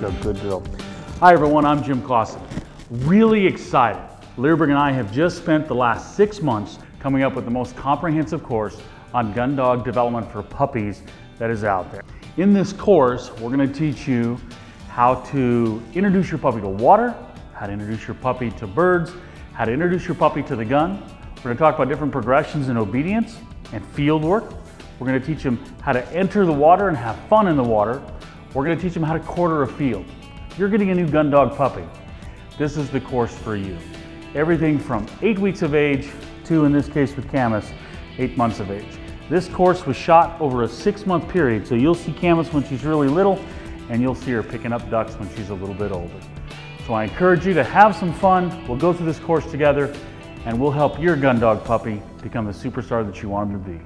good build. Hi everyone, I'm Jim Closson. Really excited. Leerburg and I have just spent the last six months coming up with the most comprehensive course on gun dog development for puppies that is out there. In this course, we're gonna teach you how to introduce your puppy to water, how to introduce your puppy to birds, how to introduce your puppy to the gun. We're gonna talk about different progressions in obedience and field work. We're gonna teach them how to enter the water and have fun in the water. We're gonna teach them how to quarter a field. If you're getting a new gun dog puppy, this is the course for you. Everything from eight weeks of age to, in this case with Camus, eight months of age. This course was shot over a six month period, so you'll see Camus when she's really little, and you'll see her picking up ducks when she's a little bit older. So I encourage you to have some fun. We'll go through this course together, and we'll help your gun dog puppy become the superstar that you want him to be.